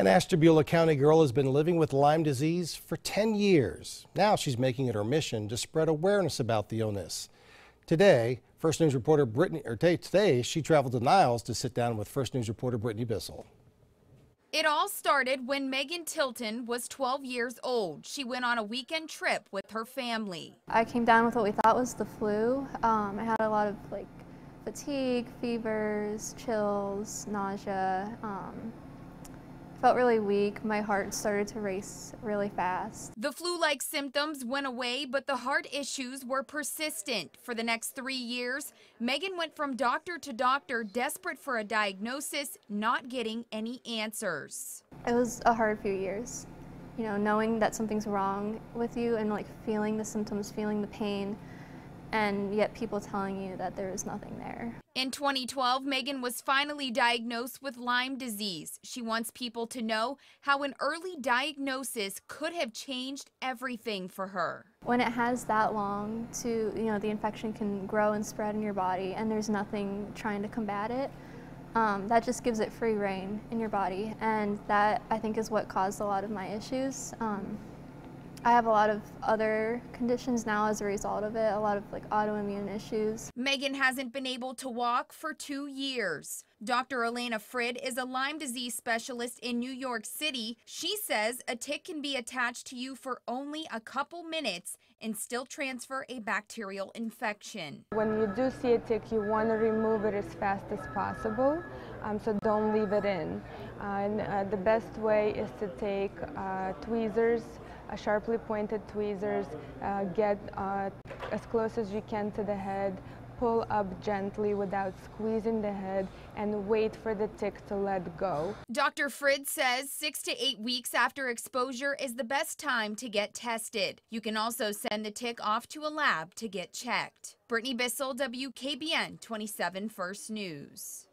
An Ashtabula County girl has been living with Lyme disease for 10 years. Now she's making it her mission to spread awareness about the illness. Today, First News reporter Brittany, or today, she traveled to Niles to sit down with First News reporter Brittany Bissell. It all started when Megan Tilton was 12 years old. She went on a weekend trip with her family. I came down with what we thought was the flu. Um, I had a lot of like fatigue, fevers, chills, nausea. Um, felt really weak. My heart started to race really fast. The flu-like symptoms went away, but the heart issues were persistent. For the next three years, Megan went from doctor to doctor, desperate for a diagnosis, not getting any answers. It was a hard few years. You know, knowing that something's wrong with you and like feeling the symptoms, feeling the pain, and yet people telling you that there is nothing there. In 2012, Megan was finally diagnosed with Lyme disease. She wants people to know how an early diagnosis could have changed everything for her. When it has that long to, you know, the infection can grow and spread in your body and there's nothing trying to combat it, um, that just gives it free rein in your body. And that, I think, is what caused a lot of my issues. Um, I have a lot of other conditions now as a result of it, a lot of like autoimmune issues. Megan hasn't been able to walk for two years. Dr. Elena Frid is a Lyme disease specialist in New York City. She says a tick can be attached to you for only a couple minutes and still transfer a bacterial infection. When you do see a tick, you want to remove it as fast as possible, um, so don't leave it in. Uh, and uh, the best way is to take uh, tweezers, sharply pointed tweezers, uh, get uh, as close as you can to the head, pull up gently without squeezing the head and wait for the tick to let go. Dr. Frid says six to eight weeks after exposure is the best time to get tested. You can also send the tick off to a lab to get checked. Brittany Bissell, WKBN 27 First News.